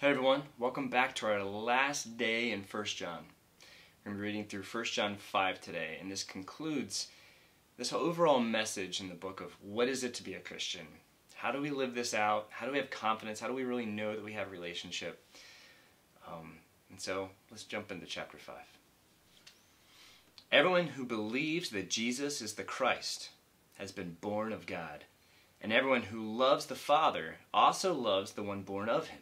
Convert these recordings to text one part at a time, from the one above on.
Hi everyone, welcome back to our last day in 1 John. We're going to be reading through 1 John 5 today, and this concludes this overall message in the book of what is it to be a Christian? How do we live this out? How do we have confidence? How do we really know that we have a relationship? Um, and so let's jump into chapter 5. Everyone who believes that Jesus is the Christ has been born of God, and everyone who loves the Father also loves the one born of him.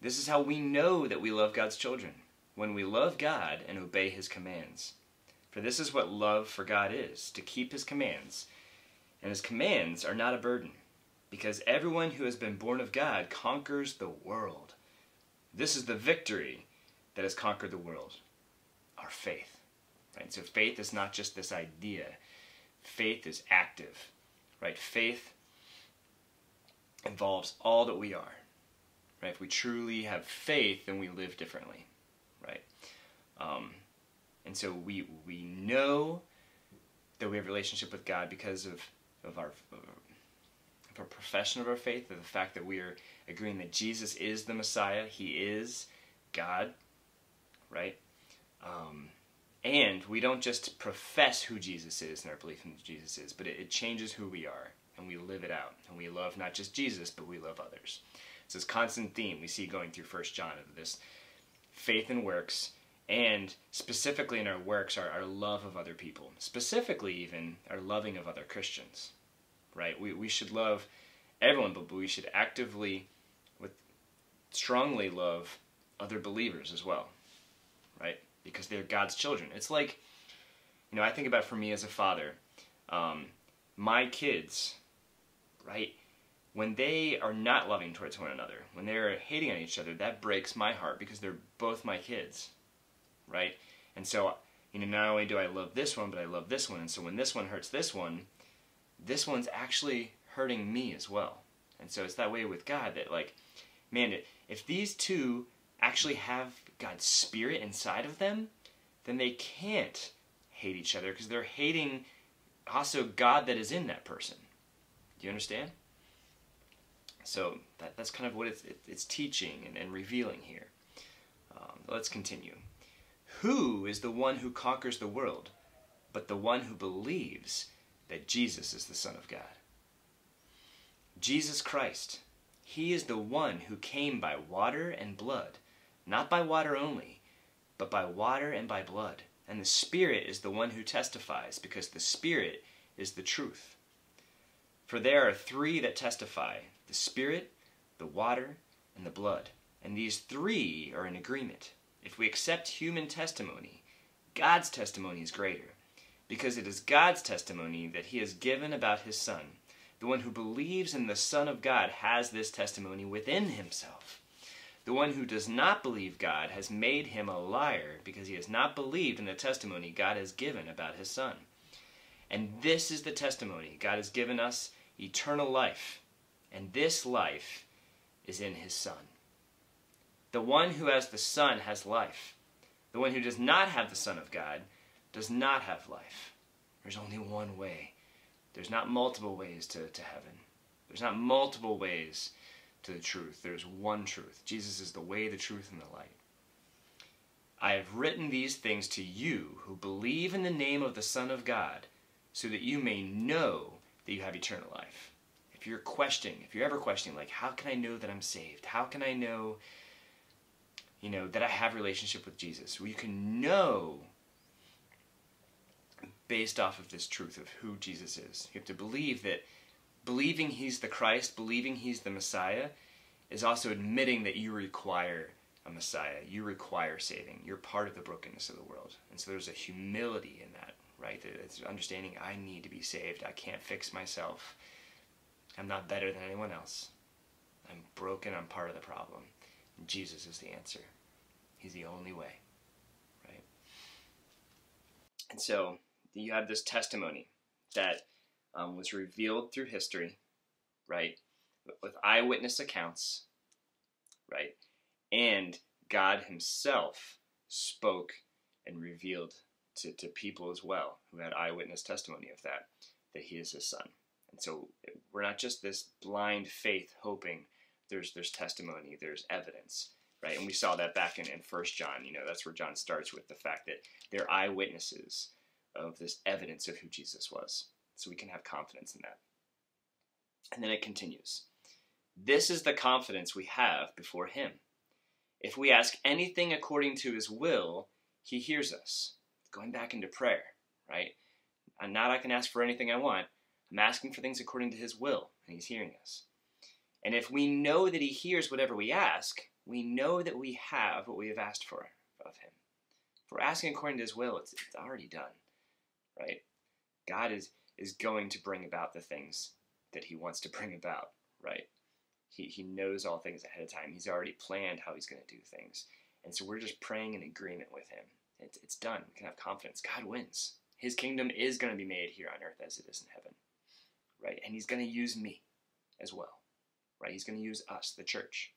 This is how we know that we love God's children, when we love God and obey his commands. For this is what love for God is, to keep his commands. And his commands are not a burden, because everyone who has been born of God conquers the world. This is the victory that has conquered the world, our faith. Right? So faith is not just this idea. Faith is active. Right? Faith involves all that we are. Right? If we truly have faith, then we live differently. Right? Um, and so we we know that we have a relationship with God because of of our of our profession of our faith, of the fact that we are agreeing that Jesus is the Messiah, He is God, right? Um, and we don't just profess who Jesus is and our belief in Jesus is, but it, it changes who we are, and we live it out, and we love not just Jesus, but we love others. It's this constant theme we see going through First John of this faith and works, and specifically in our works, our, our love of other people, specifically even our loving of other Christians, right? We, we should love everyone, but we should actively, with strongly love other believers as well, right? Because they're God's children. It's like, you know, I think about for me as a father, um, my kids, right? When they are not loving towards one another, when they're hating on each other, that breaks my heart because they're both my kids, right? And so, you know, not only do I love this one, but I love this one. And so when this one hurts this one, this one's actually hurting me as well. And so it's that way with God that, like, man, if these two actually have God's Spirit inside of them, then they can't hate each other because they're hating also God that is in that person. Do you understand? So that, that's kind of what it's, it, it's teaching and, and, revealing here. Um, let's continue. Who is the one who conquers the world but the one who believes that Jesus is the Son of God? Jesus Christ, He is the one who came by water and blood, not by water only, but by water and by blood. And the Spirit is the one who testifies, because the Spirit is the truth. For there are three that testify the Spirit, the water, and the blood. And these three are in agreement. If we accept human testimony, God's testimony is greater, because it is God's testimony that He has given about His Son. The one who believes in the Son of God has this testimony within himself. The one who does not believe God has made him a liar because he has not believed in the testimony God has given about his Son. And this is the testimony God has given us eternal life, and this life is in his Son. The one who has the Son has life. The one who does not have the Son of God does not have life. There's only one way there's not multiple ways to, to heaven. There's not multiple ways to the truth. There's one truth. Jesus is the way, the truth, and the light. I have written these things to you who believe in the name of the Son of God, so that you may know that you have eternal life. If you're questioning, if you're ever questioning, like, how can I know that I'm saved? How can I know, you know, that I have relationship with Jesus? Well, you can know based off of this truth of who Jesus is. You have to believe that believing he's the Christ, believing he's the Messiah, is also admitting that you require a Messiah. You require saving. You're part of the brokenness of the world. And so there's a humility in that, right? It's understanding I need to be saved. I can't fix myself. I'm not better than anyone else. I'm broken. I'm part of the problem. And Jesus is the answer. He's the only way, right? And so you have this testimony that um, was revealed through history, right, with eyewitness accounts, right, and God Himself spoke and revealed to, to people as well who had eyewitness testimony of that, that He is His Son. And so we're not just this blind faith hoping there's there's testimony, there's evidence, right? And we saw that back in, in First John. You know, that's where John starts with the fact that they're eyewitnesses of this evidence of who Jesus was. So we can have confidence in that. And then it continues. This is the confidence we have before him. If we ask anything according to his will, he hears us. Going back into prayer, right? And not I can ask for anything I want. I'm asking for things according to his will, and he's hearing us. And if we know that he hears whatever we ask, we know that we have what we have asked for of him. If we're asking according to his will, it's, it's already done, right? God is, is going to bring about the things that he wants to bring about, right? He, he knows all things ahead of time. He's already planned how he's going to do things. And so we're just praying in agreement with him. It's, it's done. We can have confidence. God wins. His kingdom is going to be made here on earth as it is in heaven, right? And he's going to use me as well, right? He's going to use us, the church.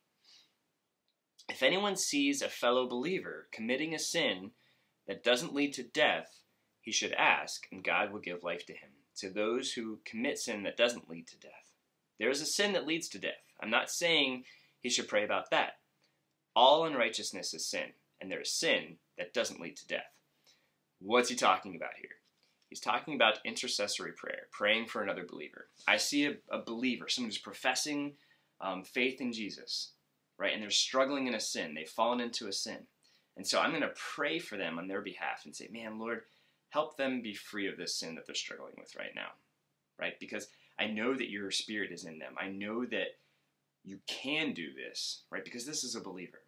If anyone sees a fellow believer committing a sin that doesn't lead to death, he should ask, and God will give life to him. To those who commit sin that doesn't lead to death, there is a sin that leads to death. I'm not saying he should pray about that. All unrighteousness is sin, and there is sin that doesn't lead to death. What's he talking about here? He's talking about intercessory prayer, praying for another believer. I see a, a believer, someone who's professing um, faith in Jesus, right? And they're struggling in a sin. They've fallen into a sin. And so I'm going to pray for them on their behalf and say, man, Lord, help them be free of this sin that they're struggling with right now, right? Because I know that your spirit is in them. I know that you can do this, right? Because this is a believer,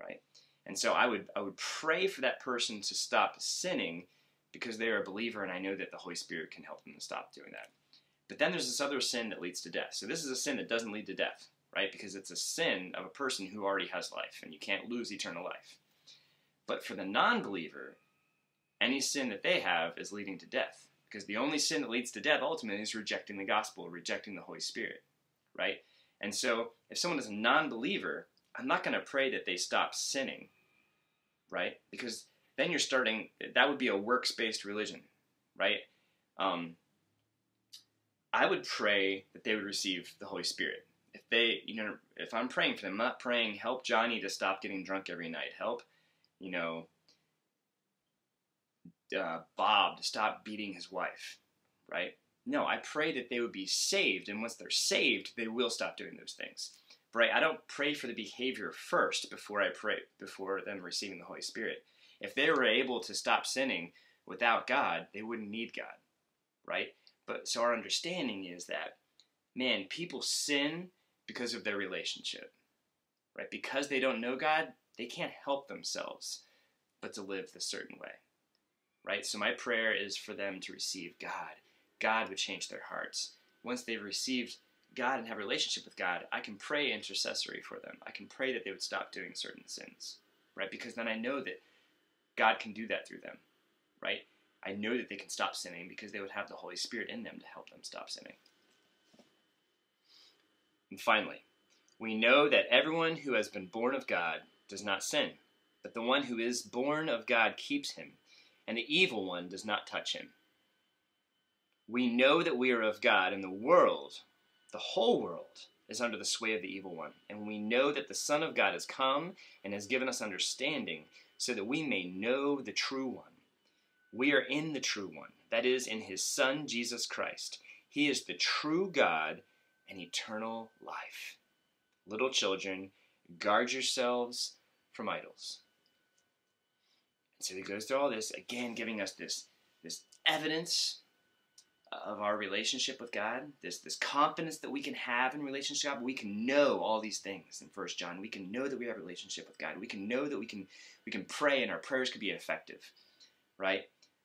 right? And so I would I would pray for that person to stop sinning because they are a believer and I know that the Holy Spirit can help them to stop doing that. But then there's this other sin that leads to death. So this is a sin that doesn't lead to death, right? Because it's a sin of a person who already has life and you can't lose eternal life. But for the non-believer, any sin that they have is leading to death. Because the only sin that leads to death ultimately is rejecting the gospel, rejecting the Holy Spirit, right? And so if someone is a non believer, I'm not going to pray that they stop sinning, right? Because then you're starting, that would be a works based religion, right? Um, I would pray that they would receive the Holy Spirit. If they, you know, if I'm praying for them, I'm not praying, help Johnny to stop getting drunk every night, help, you know, uh, Bob to stop beating his wife, right? No, I pray that they would be saved, and once they're saved, they will stop doing those things. Right? I don't pray for the behavior first before I pray before them receiving the Holy Spirit. If they were able to stop sinning without God, they wouldn't need God. Right? But so our understanding is that man, people sin because of their relationship. Right? Because they don't know God, they can't help themselves but to live the certain way. Right? So my prayer is for them to receive God God would change their hearts. Once they've received God and have a relationship with God, I can pray intercessory for them. I can pray that they would stop doing certain sins, right? Because then I know that God can do that through them, right? I know that they can stop sinning because they would have the Holy Spirit in them to help them stop sinning. And finally, we know that everyone who has been born of God does not sin, but the one who is born of God keeps him, and the evil one does not touch him. We know that we are of God, and the world, the whole world, is under the sway of the evil one. And we know that the Son of God has come and has given us understanding, so that we may know the true one. We are in the true one, that is, in his Son, Jesus Christ. He is the true God and eternal life. Little children, guard yourselves from idols. And so he goes through all this, again giving us this, this evidence of our relationship with God, this this confidence that we can have in relationship, God, we can know all these things in First John. We can know that we have a relationship with God. We can know that we can we can pray and our prayers could be effective, right?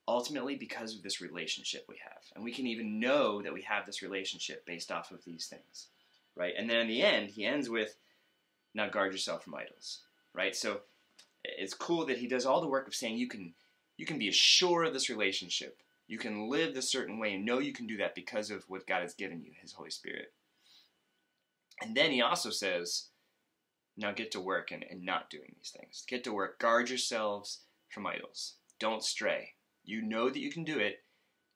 Ultimately, because of this relationship we have, and we can even know that we have this relationship based off of these things, right? And then in the end, he ends with, "Now guard yourself from idols," right? So it's cool that he does all the work of saying you can you can be assured of this relationship you can live a certain way and know you can do that because of what God has given you, His Holy Spirit. And then he also says, now get to work and, and not doing these things. Get to work. Guard yourselves from idols. Don't stray. You know that you can do it.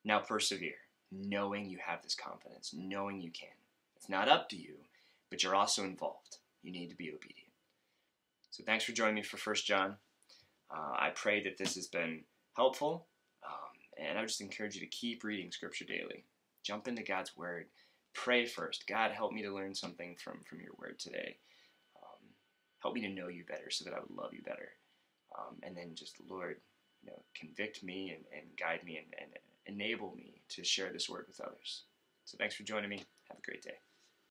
Now persevere, knowing you have this confidence, knowing you can. It's not up to you, but you're also involved. You need to be obedient. So thanks for joining me for First John. Uh, I pray that this has been helpful, and I would just encourage you to keep reading Scripture daily. Jump into God's Word. Pray first. God, help me to learn something from, from your Word today. Um, help me to know you better so that I would love you better. Um, and then just, Lord, you know, convict me and, and guide me and, and enable me to share this Word with others. So thanks for joining me. Have a great day.